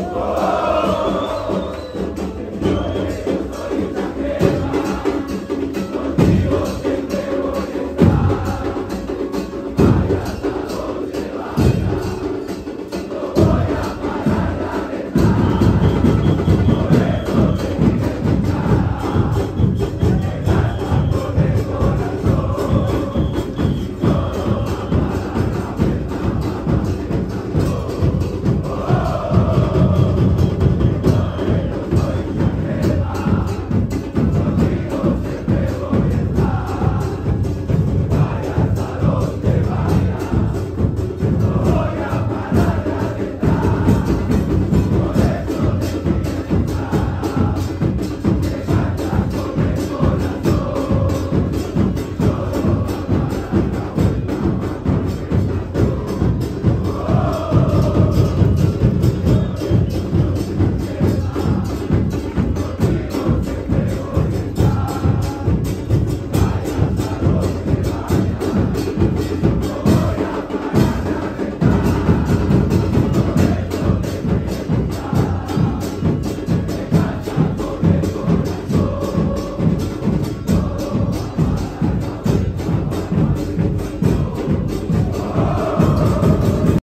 Oh,